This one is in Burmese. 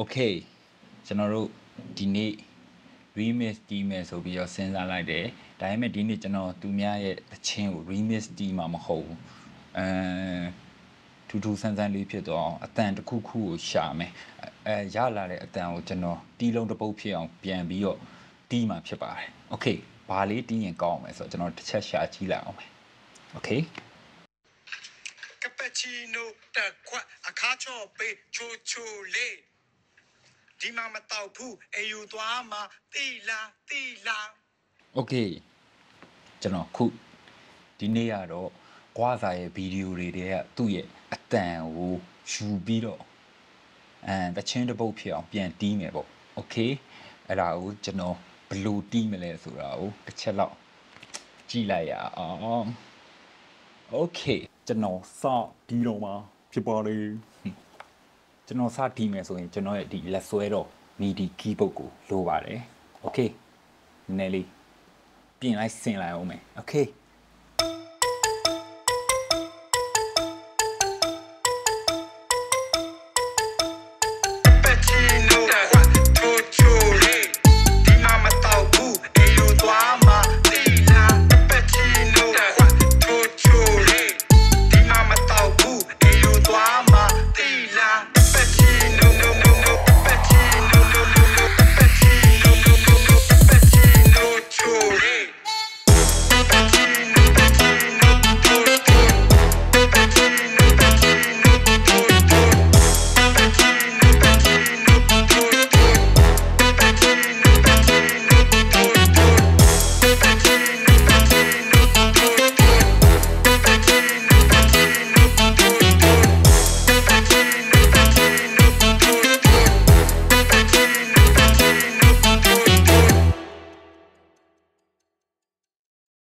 okay ကျွန်တော်တို့ဒီနေ့ remix တီးမယ်ဆိုပြီးတော့စဉ်းစားလိုက်တယ်ဒါပေမဲ့ဒီနေ့ကျွန်တော်သူများရဲ့တခြင်းကို remix တီးမှာမဟုတ်ဘူးအဲထူးထူးဆန်းဆန်းလေးဖြစ်တော့အတန်တစ်ခုခုကိုရှာမယ်အဲရလာတဲ့အတန်ကိုကျွန်တော်တီးလုံးတစ်ပုတ်ဖြစ်အောင်ပြန်ပြီးတော့တီးမှာဖြစ်ပါတယ် okay ဘာလေးတီးရင်ကောင်းအောင်လဲဆိုတော့ကျွန်တော်တစ်ချက်ရှာကြည့်လိုက်အောင်မယ် okay ကပချီနိုတက်ခွတ်အခါချော့ပေးချိုချိုလေး ဒီမှာမတောက်ဘူးအေယူသွားမှာတီလာတီလာ โอเคကျွန်တော်ခုဒီနေ့ကတော့ကွာစာရဲ့ဗီဒီယိုတွေတည်းကသူ့ရဲ့အတန်ကိုယူပြီးတော့အဲတချင်းတစ်ပုတ်ဖြစ်အောင်ပြန်တီးမယ်ပေါ့โอเคအဲ့ဒါကိုကျွန်တော်ဘယ်လိုတီးမလဲဆိုတာကိုတစ်ချက်လောက်ကြည့်လိုက်ရအောင်โอเคကျွန်တော်စတီးတော့မှာဖြစ်ပါလေ ကျွန်တော်စတီးမယ်ဆိုရင်ကျွန်တော်ရဲ့ဒီလက်ဆွဲတော့ MIDI keyboard ကိုလိုပါတယ် okay နည်းနည်းလေးပြင်လိုက်ဆင်လိုက်အောင်မယ် okay